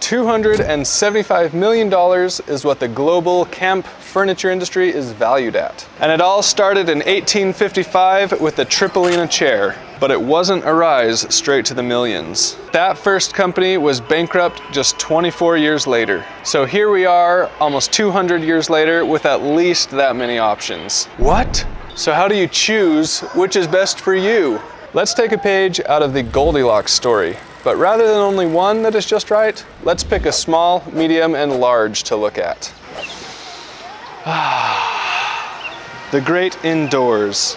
$275 million is what the global camp furniture industry is valued at. And it all started in 1855 with the Tripolina chair, but it wasn't a rise straight to the millions. That first company was bankrupt just 24 years later. So here we are, almost 200 years later, with at least that many options. What? So how do you choose which is best for you? Let's take a page out of the Goldilocks story. But rather than only one that is just right, let's pick a small, medium, and large to look at. the great indoors.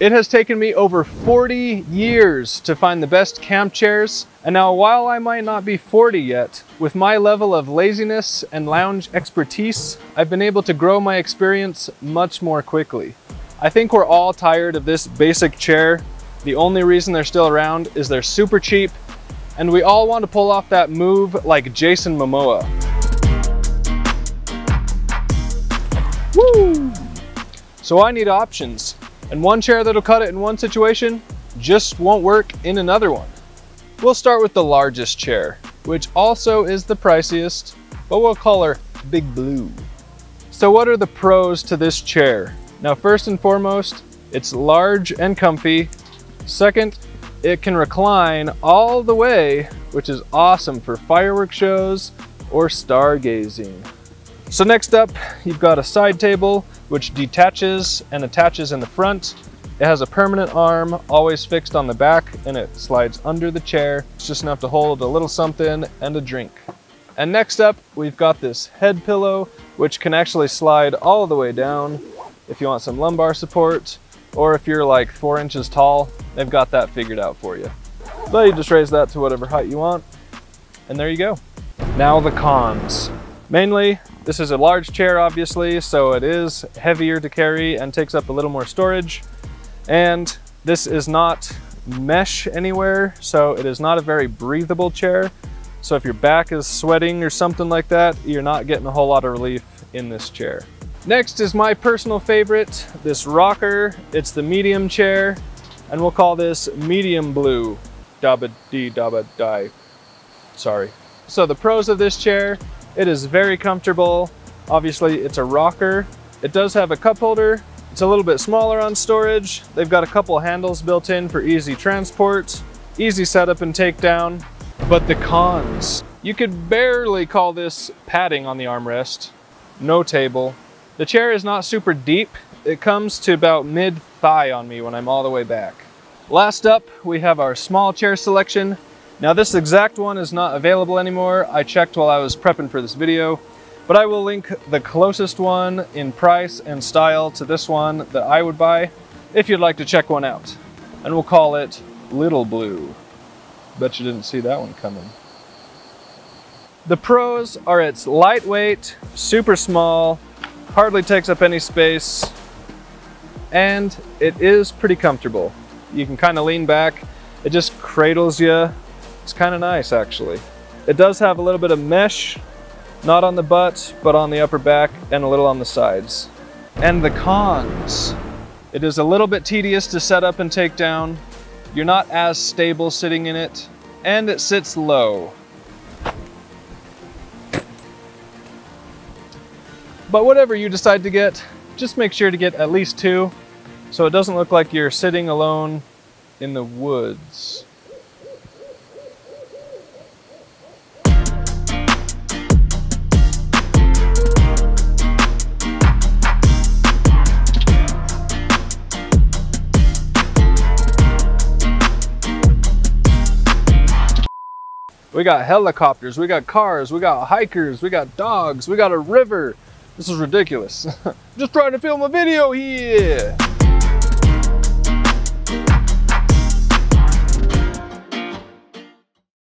It has taken me over 40 years to find the best camp chairs, and now while I might not be 40 yet, with my level of laziness and lounge expertise, I've been able to grow my experience much more quickly. I think we're all tired of this basic chair. The only reason they're still around is they're super cheap and we all want to pull off that move like Jason Momoa. Woo! So I need options and one chair that'll cut it in one situation just won't work in another one. We'll start with the largest chair, which also is the priciest, but we'll call her Big Blue. So what are the pros to this chair? Now, first and foremost, it's large and comfy. Second, it can recline all the way, which is awesome for fireworks shows or stargazing. So next up, you've got a side table, which detaches and attaches in the front. It has a permanent arm, always fixed on the back, and it slides under the chair. It's just enough to hold a little something and a drink. And next up, we've got this head pillow, which can actually slide all the way down if you want some lumbar support, or if you're like four inches tall, they've got that figured out for you. But you just raise that to whatever height you want, and there you go. Now the cons. Mainly, this is a large chair obviously, so it is heavier to carry and takes up a little more storage. And this is not mesh anywhere, so it is not a very breathable chair. So if your back is sweating or something like that, you're not getting a whole lot of relief in this chair. Next is my personal favorite, this rocker. It's the medium chair, and we'll call this medium blue. Dabba dee dabba die. Sorry. So the pros of this chair, it is very comfortable. Obviously it's a rocker. It does have a cup holder. It's a little bit smaller on storage. They've got a couple handles built in for easy transport, easy setup and takedown. But the cons, you could barely call this padding on the armrest. No table, the chair is not super deep. It comes to about mid thigh on me when I'm all the way back. Last up, we have our small chair selection. Now this exact one is not available anymore. I checked while I was prepping for this video, but I will link the closest one in price and style to this one that I would buy if you'd like to check one out. And we'll call it Little Blue. Bet you didn't see that one coming. The pros are it's lightweight, super small, hardly takes up any space, and it is pretty comfortable. You can kind of lean back. It just cradles you. It's kind of nice, actually. It does have a little bit of mesh, not on the butt, but on the upper back and a little on the sides. And the cons. It is a little bit tedious to set up and take down. You're not as stable sitting in it, and it sits low. But whatever you decide to get, just make sure to get at least two so it doesn't look like you're sitting alone in the woods. We got helicopters, we got cars, we got hikers, we got dogs, we got a river, this is ridiculous. Just trying to film a video here.